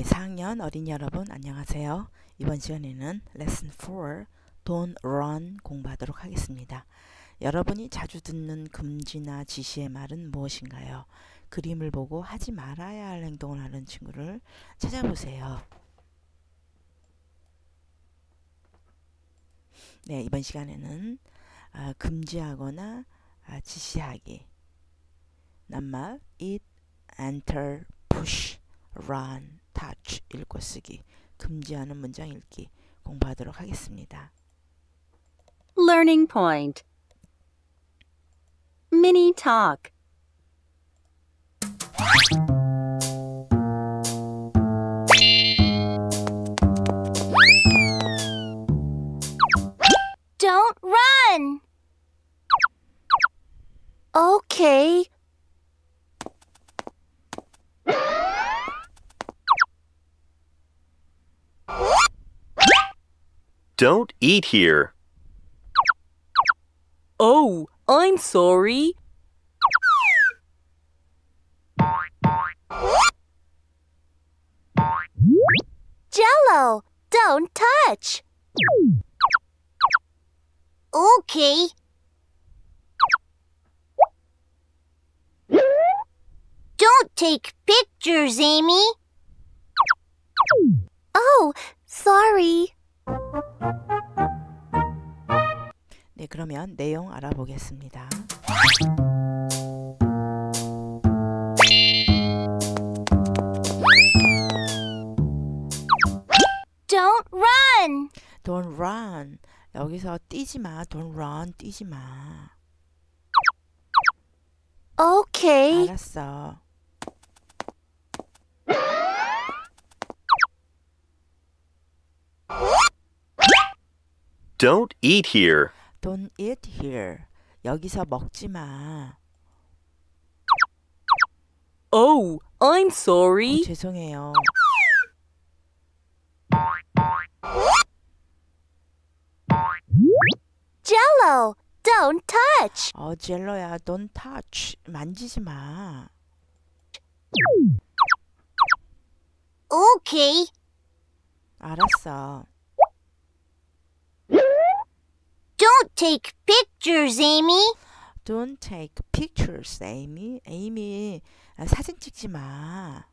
네, 4학년 어린이 여러분 안녕하세요. 이번 시간에는 레슨 4 Don't Run 공부하도록 하겠습니다. 여러분이 자주 듣는 금지나 지시의 말은 무엇인가요? 그림을 보고 하지 말아야 할 행동을 하는 친구를 찾아보세요. 네, 이번 시간에는 아, 금지하거나 아, 지시하기 낱말 eat, enter, push, run, touch 읽고 쓰기 금지하는 문장 읽기 공부하도록 하겠습니다. Learning point. Mini talk. Don't run! Okay. Don't eat here. Oh, I'm sorry. Jello, don't touch. Okay. Don't take pictures, Amy. Oh, sorry. 그러면 내용 알아보겠습니다. Don't run. Don't run. 여기서 뛰지 마. Don't run. 뛰지 마. Okay. 알았어. Don't eat here. Don't eat here. 여기서 먹지 마. Oh, I'm 어, sorry. 죄송해요. Jello, don't touch. 어, 젤로야. Don't touch. 만지지 마. Okay. 알았어. Don't take pictures, Amy. Don't take pictures, Amy. Amy, 아, 사진 찍지 마.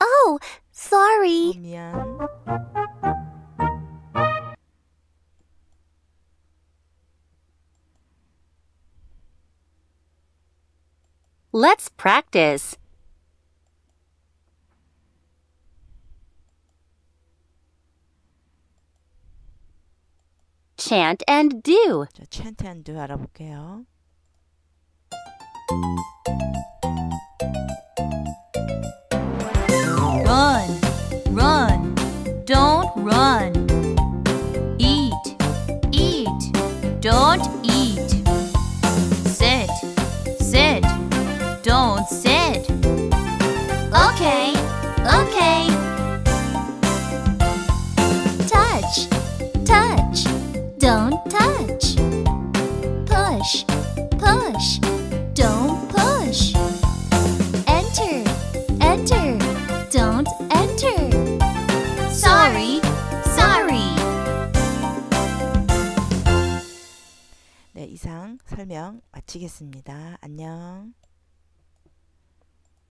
Oh, 어, sorry. 미안. Let's practice. Chant and do. 자, chant and do 알아볼게요. Run, run, don't run. Eat, eat, don't eat. Sit, sit, don't sit. Okay, okay. Don't touch. Push, push, don't push. Enter, enter, don't enter. Sorry, sorry. 네, 이상 설명 마치겠습니다. 안녕.